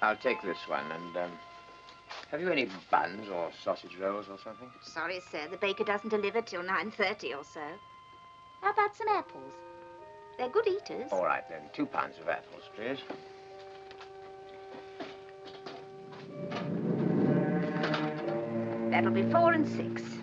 I'll take this one, and, um, have you any buns or sausage rolls or something? Sorry, sir. The baker doesn't deliver till 9.30 or so. How about some apples? They're good eaters. All right, then. Two pounds of apples, please. That'll be four and six.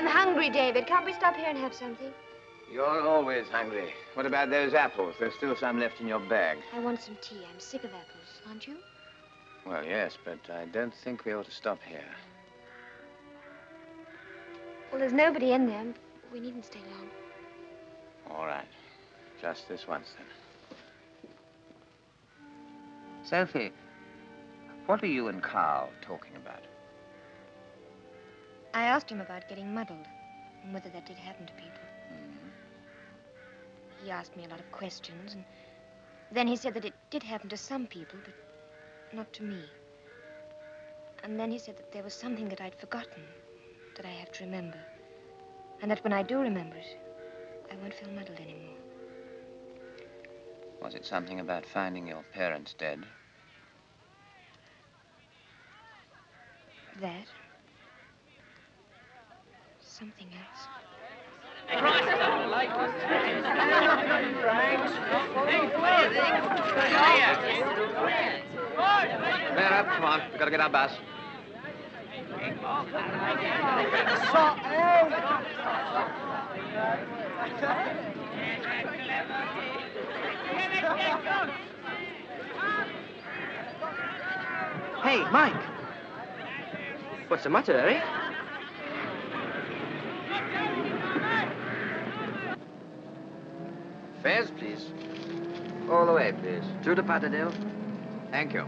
I'm hungry, David. Can't we stop here and have something? You're always hungry. What about those apples? There's still some left in your bag. I want some tea. I'm sick of apples, aren't you? Well, yes, but I don't think we ought to stop here. Well, there's nobody in there. We needn't stay long. All right. Just this once, then. Sophie, what are you and Carl talking about? I asked him about getting muddled and whether that did happen to people. Mm-hmm. He asked me a lot of questions, and then he said that it did happen to some people, but not to me. And then he said that there was something that I'd forgotten that I have to remember. And that when I do remember it, I won't feel muddled anymore. Was it something about finding your parents dead? That? Something else. Man up, come on. We gotta get our bus. Hey, Mike. What's the matter, Harry? Fares, please. All the way, please. Through to Patterdale? Thank you.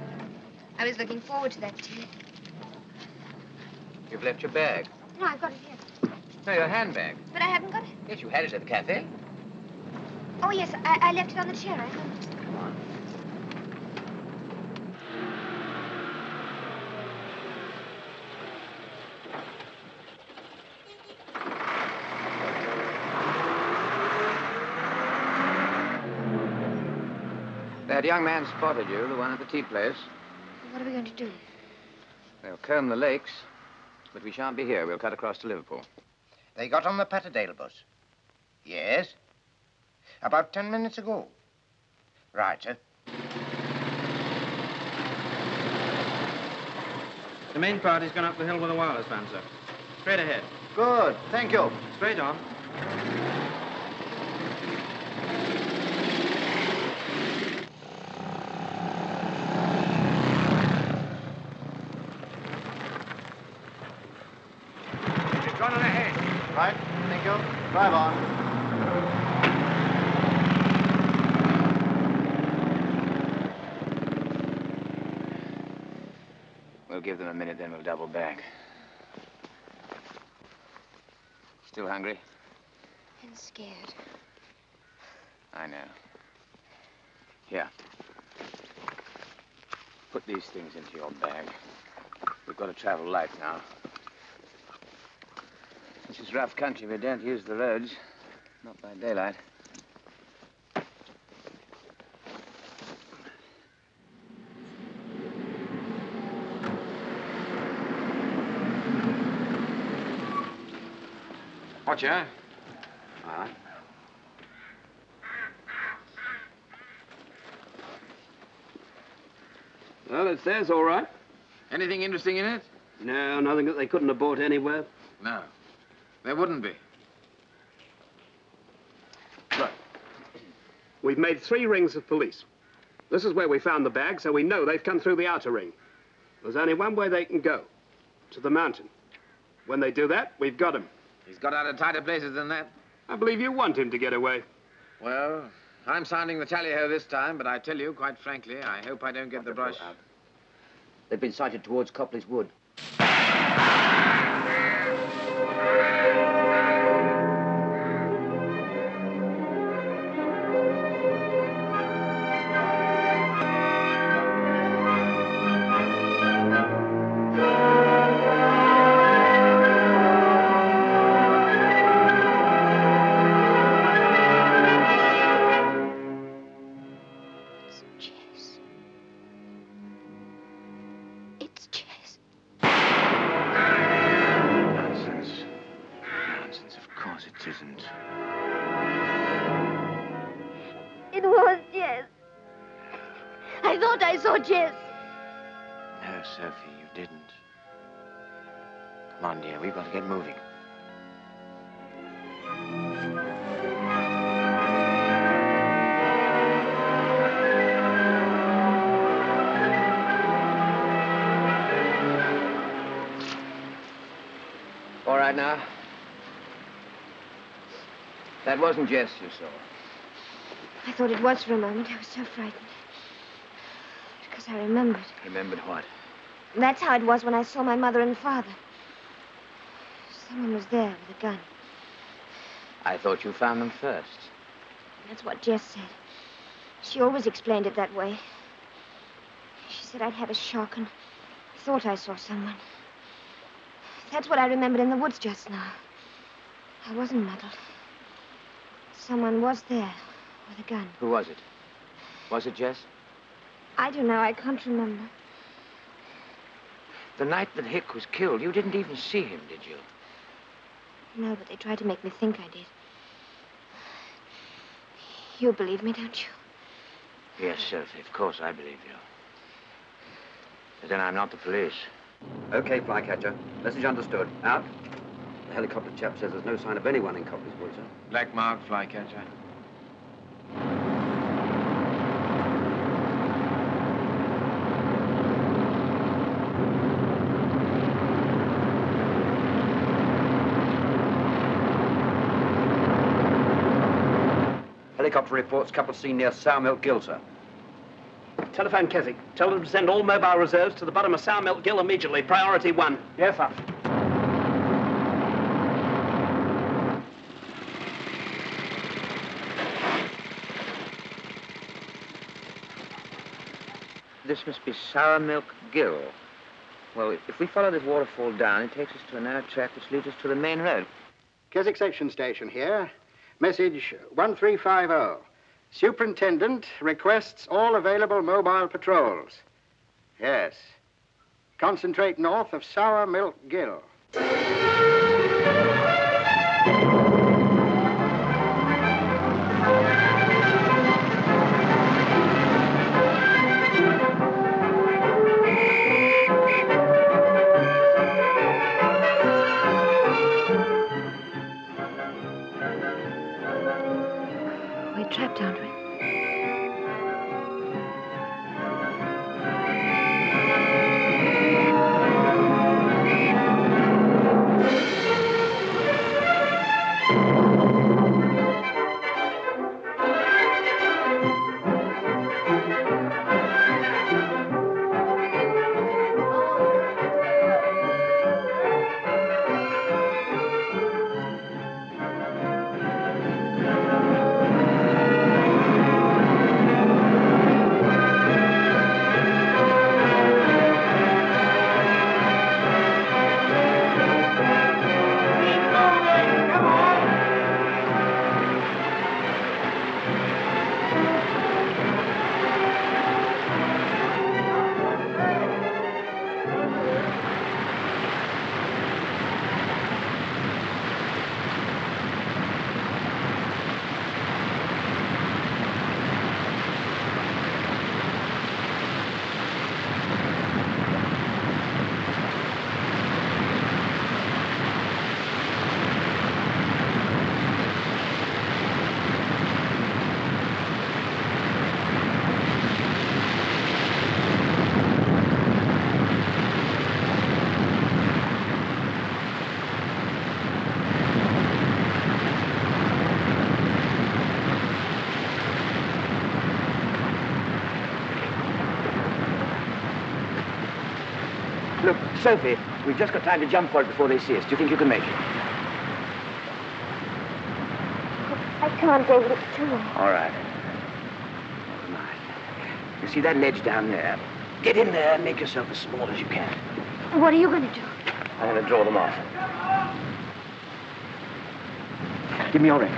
I was looking forward to that tea. You've left your bag. No, I've got it here. No, your handbag. But I haven't got it. Yes, you had it at the cafe. Oh, yes, I, I left it on the chair. I. That young man spotted you, the one at the tea place. What are we going to do? They'll comb the lakes, but we shan't be here. We'll cut across to Liverpool. They got on the Patterdale bus. Yes. About ten minutes ago. Right, sir. The main party's gone up the hill with a wireless van, sir. Straight ahead. Good. Thank you. Straight on. It's gone on ahead. Right. Thank you. Drive on. We'll give them a minute, then we'll double back. Still hungry? And scared. I know. Here. Put these things into your bag. We've got to travel light now. This is rough country. We don't use the roads. Not by daylight. Watch ya. All right. Well, it's says all right. Anything interesting in it? No, nothing that they couldn't have bought anywhere. No. There wouldn't be. Look, We've made three rings of police. This is where we found the bag, so we know they've come through the outer ring. There's only one way they can go, to the mountain. When they do that, we've got him. He's got out of tighter places than that. I believe you want him to get away. Well, I'm sounding the tally-ho this time, but I tell you, quite frankly, I hope I don't get the brush. They've been sighted towards Copley's Wood. Thought I saw Jess. No, Sophie, you didn't. Come on, dear. We've got to get moving. All right now. That wasn't Jess you saw. I thought it was for a moment. I was so frightened. Because I remembered. Remembered what? That's how it was when I saw my mother and father. Someone was there with a gun. I thought you found them first. That's what Jess said. She always explained it that way. She said I'd had a shock and thought I saw someone. That's what I remembered in the woods just now. I wasn't muddled. Someone was there with a gun. Who was it? Was it Jess? I don't know. I can't remember. The night that Hick was killed, you didn't even see him, did you? No, but they tried to make me think I did. You believe me, don't you? Yes, Sophie, of course I believe you. But then I'm not the police. Okay, flycatcher. Message understood. Out. The helicopter chap says there's no sign of anyone in Copley's Wood, sir. Black mark, flycatcher. Helicopter reports couple seen near Sour Milk Gill, sir. Telephone Keswick. Tell them to send all mobile reserves to the bottom of Sour Milk Gill immediately. Priority one. Yes, sir. This must be Sour Milk Gill. Well, if we follow this waterfall down, it takes us to a narrow track which leads us to the main road. Keswick Section Station here. Message 1350. Superintendent requests all available mobile patrols. Yes. Concentrate north of Sour Milk Gill. Sophie, we've just got time to jump for it before they see us. Do you think you can make it? I can't, David. It's too long. All right. Come on. You see that ledge down there? Get in there and make yourself as small as you can. What are you going to do? I'm going to draw them off. Give me your ring.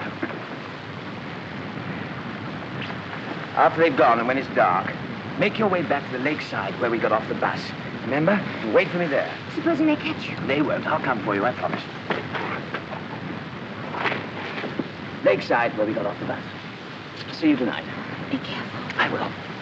After they've gone and when it's dark, make your way back to the lakeside where we got off the bus. Remember? Wait for me there. Supposing they catch you. They won't. I'll come for you, I promise. Lakeside where we got off the bus. See you tonight. Be careful. I will.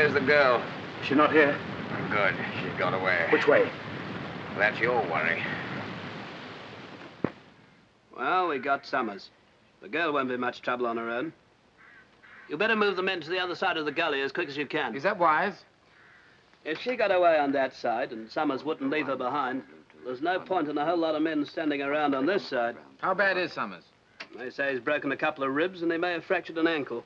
Where's the girl? She's not here. Oh, good. She got away. Which way? That's your worry. Well, we got Somers. The girl won't be much trouble on her own. You better move the men to the other side of the gully as quick as you can. Is that wise? If she got away on that side and Somers wouldn't leave her behind, there's no point in a whole lot of men standing around on this side. How bad is Somers? They say he's broken a couple of ribs and he may have fractured an ankle.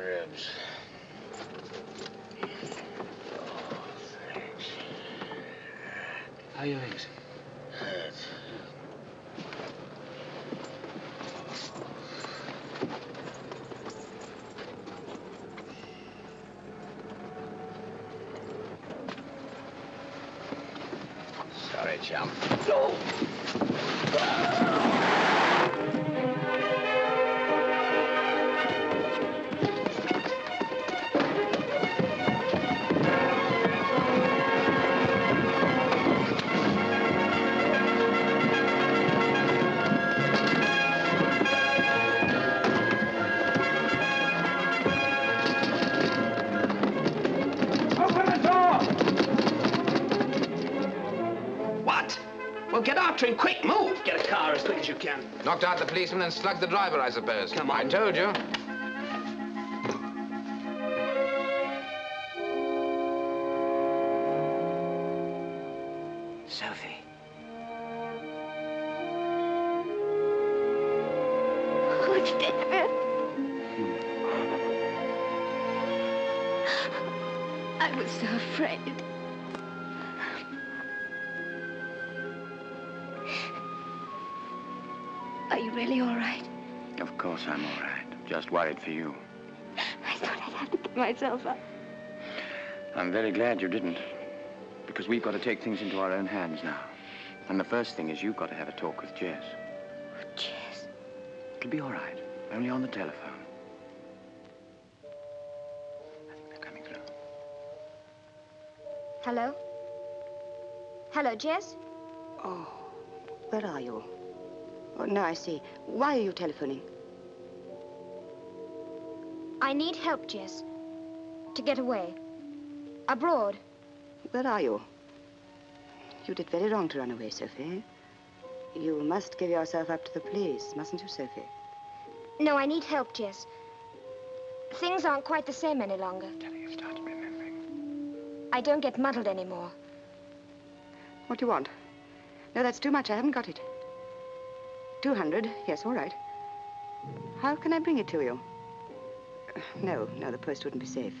Ribs. Oh, How are your? Knocked out the policeman and slugged the driver, I suppose. Come on. I told you. Sophie. Who's there? Hmm. I was so afraid. Are you really all right? Of course I'm all right. Just worried for you. I thought I'd have to give myself up. I'm very glad you didn't. Because we've got to take things into our own hands now. And the first thing is you've got to have a talk with Jess. Jess. It'll be all right. Only on the telephone. I think they're coming through. Hello? Hello, Jess? Oh, where are you? Oh, no, I see. Why are you telephoning? I need help, Jess. To get away. Abroad. Where are you? You did very wrong to run away, Sophie. You must give yourself up to the police, mustn't you, Sophie? No, I need help, Jess. Things aren't quite the same any longer. Telly, you've started remembering. I don't get muddled anymore. What do you want? No, that's too much. I haven't got it. 200. Yes, all right. How can I bring it to you? Uh, No, no, the post wouldn't be safe.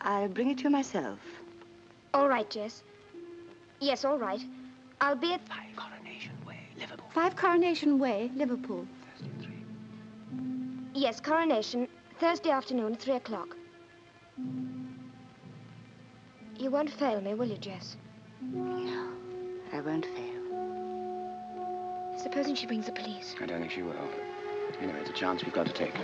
I'll bring it to you myself. All right, Jess. Yes, all right. I'll be at... Five Coronation Way, Liverpool. Five Coronation Way, Liverpool. Thursday, three. Yes, coronation, Thursday afternoon at 3 o'clock. You won't fail me, will you, Jess? No, I won't fail. Supposing she brings the police. I don't think she will. Anyway, it's a chance we've got to take.